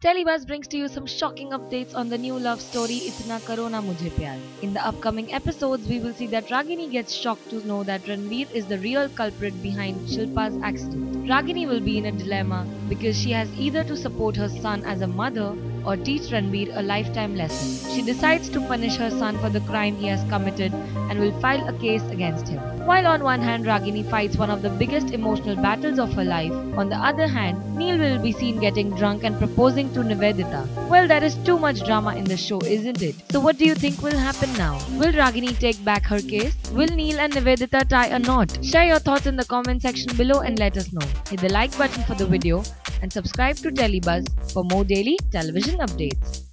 Telebuzz brings to you some shocking updates on the new love story Itna Karo Na Mujhe Pyaar. In the upcoming episodes, we will see that Ragini gets shocked to know that Ranveer is the real culprit behind Shilpa's accident. Ragini will be in a dilemma because she has either to support her son as a mother or teach Ranveer a lifetime lesson. She decides to punish her son for the crime he has committed and will file a case against him. While on one hand Ragini fights one of the biggest emotional battles of her life, on the other hand Neil will be seen getting drunk and proposing to Nivedita. Well, there is too much drama in the show, isn't it? So what do you think will happen now? Will Ragini take back her case? Will Neil and Nivedita tie a knot? Share your thoughts in the comment section below and let us know. Hit the like button for the video and subscribe to Telebuzz for more daily television updates.